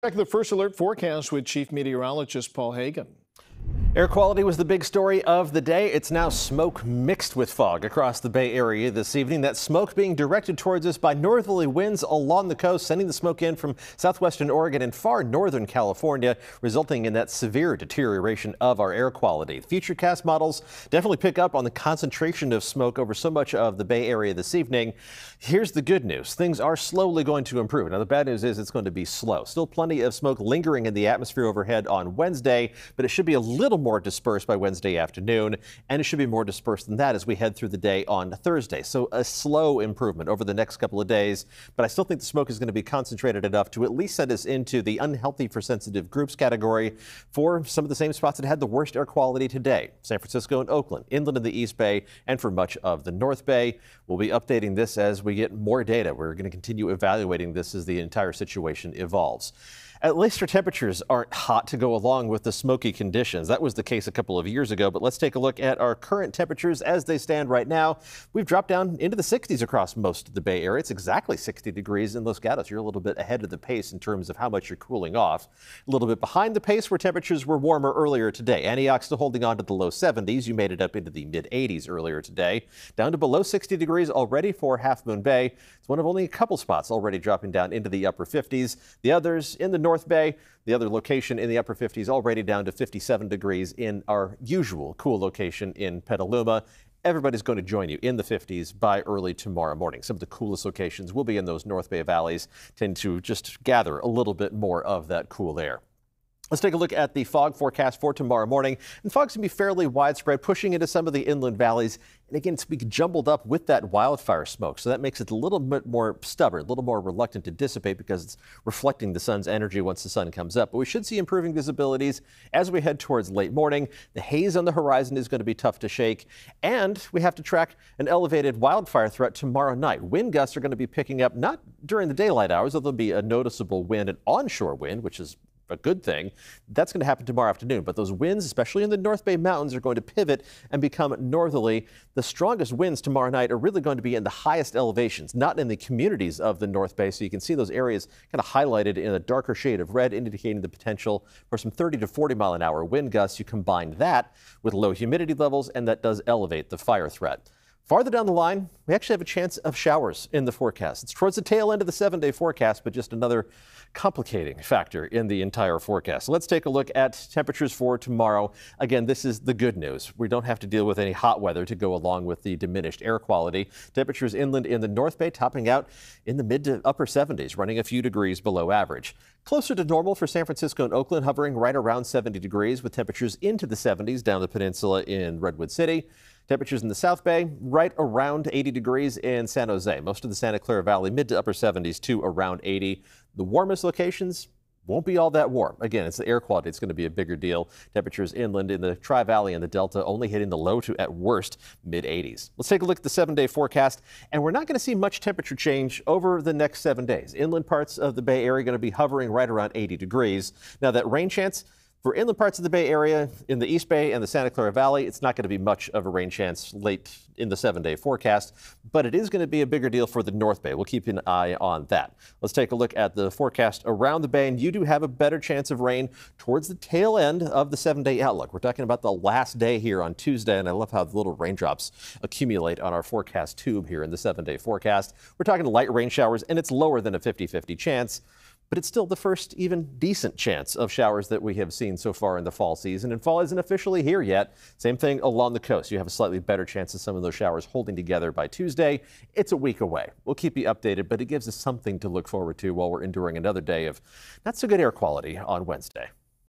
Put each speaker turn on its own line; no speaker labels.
Back to the first alert forecast with Chief Meteorologist Paul Heggen.
Air quality was the big story of the day. It's now smoke mixed with fog across the Bay Area this evening. That smoke being directed towards us by northerly winds along the coast, sending the smoke in from southwestern Oregon and far northern California, resulting in that severe deterioration of our air quality. Futurecast models definitely pick up on the concentration of smoke over so much of the Bay Area this evening. Here's the good news. Things are slowly going to improve. Now, the bad news is it's going to be slow. Still plenty of smoke lingering in the atmosphere overhead on Wednesday, but it should be a little more more dispersed by Wednesday afternoon, and it should be more dispersed than that as we head through the day on Thursday. So a slow improvement over the next couple of days, but I still think the smoke is going to be concentrated enough to at least send us into the unhealthy for sensitive groups category for some of the same spots that had the worst air quality today. San Francisco and Oakland, inland in the East Bay, and for much of the North Bay. We'll be updating this as we get more data. We're going to continue evaluating this as the entire situation evolves. At least our temperatures aren't hot to go along with the smoky conditions. That was the case a couple of years ago, but let's take a look at our current temperatures as they stand right now. We've dropped down into the 60s across most of the Bay Area. It's exactly 60 degrees in Los Gatos. You're a little bit ahead of the pace in terms of how much you're cooling off. A little bit behind the pace where temperatures were warmer earlier today. Antioch still holding on to the low 70s. You made it up into the mid 80s earlier today. Down to below 60 degrees already for Half Moon Bay. It's one of only a couple spots already dropping down into the upper 50s. The others in the North Bay, the other location in the upper 50s already down to 57 degrees in our usual cool location in Petaluma. Everybody's going to join you in the 50s by early tomorrow morning. Some of the coolest locations will be in those North Bay valleys, tend to just gather a little bit more of that cool air. Let's take a look at the fog forecast for tomorrow morning. And fog's going to be fairly widespread, pushing into some of the inland valleys. And again, it's be jumbled up with that wildfire smoke. So that makes it a little bit more stubborn, a little more reluctant to dissipate because it's reflecting the sun's energy once the sun comes up. But we should see improving visibilities as we head towards late morning. The haze on the horizon is going to be tough to shake. And we have to track an elevated wildfire threat tomorrow night. Wind gusts are going to be picking up not during the daylight hours, though there'll be a noticeable wind, an onshore wind, which is a good thing. That's going to happen tomorrow afternoon, but those winds, especially in the North Bay Mountains, are going to pivot and become northerly. The strongest winds tomorrow night are really going to be in the highest elevations, not in the communities of the North Bay. So you can see those areas kind of highlighted in a darker shade of red, indicating the potential for some 30 to 40 mile an hour wind gusts. You combine that with low humidity levels, and that does elevate the fire threat. Farther down the line, we actually have a chance of showers in the forecast. It's towards the tail end of the seven day forecast, but just another complicating factor in the entire forecast. So let's take a look at temperatures for tomorrow. Again, this is the good news. We don't have to deal with any hot weather to go along with the diminished air quality. Temperatures inland in the North Bay topping out in the mid to upper 70s, running a few degrees below average. Closer to normal for San Francisco and Oakland, hovering right around 70 degrees with temperatures into the 70s down the peninsula in Redwood City. Temperatures in the South Bay right around 80 degrees in San Jose. Most of the Santa Clara Valley mid to upper 70s to around 80. The warmest locations won't be all that warm. Again, it's the air quality. It's going to be a bigger deal. Temperatures inland in the Tri Valley and the Delta only hitting the low to at worst mid 80s. Let's take a look at the seven day forecast. And we're not going to see much temperature change over the next seven days. Inland parts of the Bay Area are going to be hovering right around 80 degrees. Now, that rain chance for inland parts of the Bay Area, in the East Bay and the Santa Clara Valley, it's not going to be much of a rain chance late in the seven day forecast, but it is going to be a bigger deal for the North Bay. We'll keep an eye on that. Let's take a look at the forecast around the Bay, and you do have a better chance of rain towards the tail end of the seven day outlook. We're talking about the last day here on Tuesday, and I love how the little raindrops accumulate on our forecast tube here in the seven day forecast. We're talking light rain showers, and it's lower than a 50 50 chance but it's still the first even decent chance of showers that we have seen so far in the fall season. And fall isn't officially here yet. Same thing along the coast. You have a slightly better chance of some of those showers holding together by Tuesday. It's a week away. We'll keep you updated, but it gives us something to look forward to while we're enduring another day of not so good air quality on Wednesday.